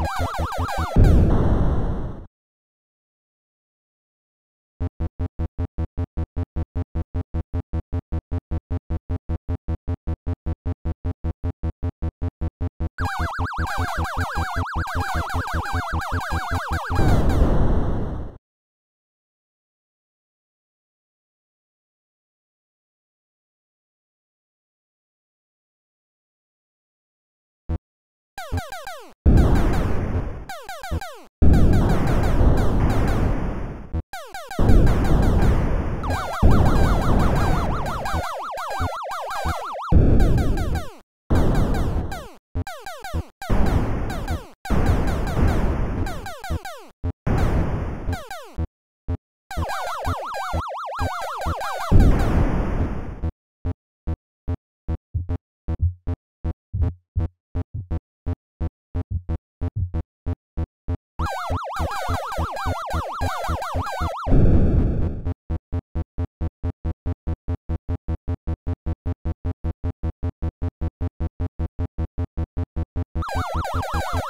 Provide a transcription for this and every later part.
you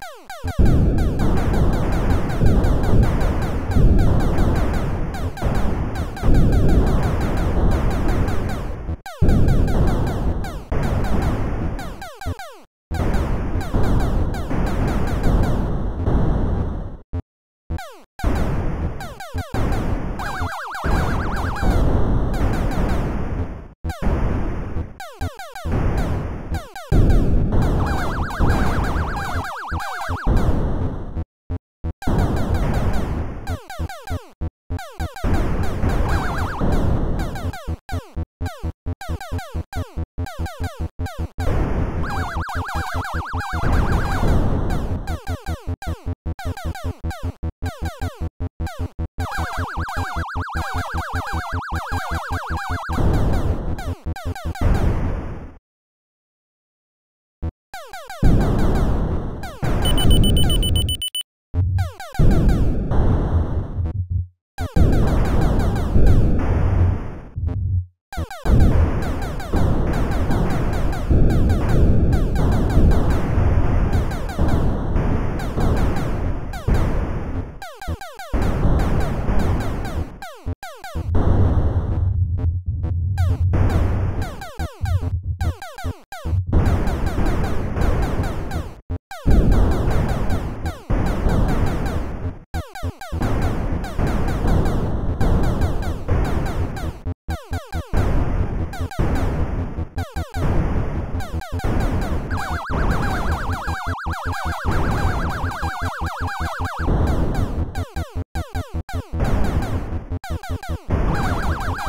Thank you.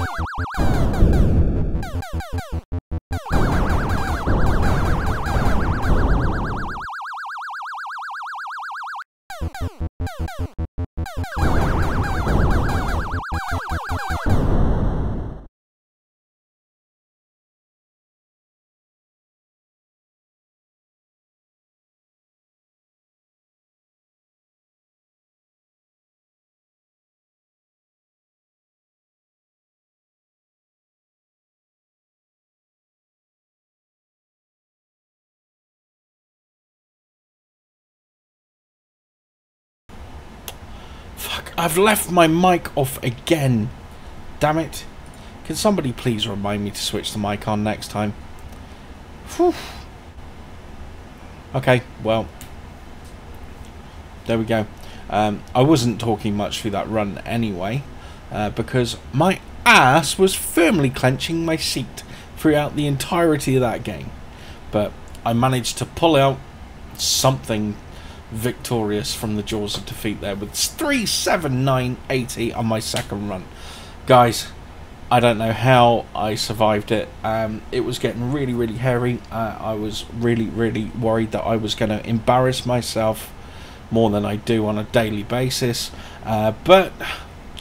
you I've left my mic off again. Damn it. Can somebody please remind me to switch the mic on next time? Whew. Okay, well. There we go. Um, I wasn't talking much through that run anyway, uh, because my ass was firmly clenching my seat throughout the entirety of that game. But I managed to pull out something victorious from the jaws of defeat there with 37980 on my second run. Guys, I don't know how I survived it. Um, it was getting really, really hairy. Uh, I was really, really worried that I was going to embarrass myself more than I do on a daily basis. Uh, but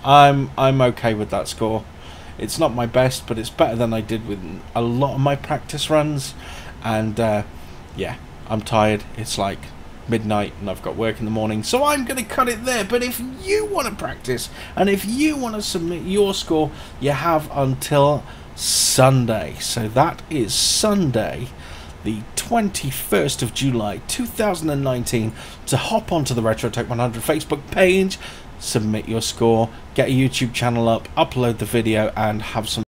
I'm I'm okay with that score. It's not my best, but it's better than I did with a lot of my practice runs. And uh, yeah, I'm tired. It's like midnight and I've got work in the morning, so I'm going to cut it there. But if you want to practice and if you want to submit your score, you have until Sunday. So that is Sunday, the 21st of July 2019, to hop onto the RetroTech 100 Facebook page, submit your score, get a YouTube channel up, upload the video, and have some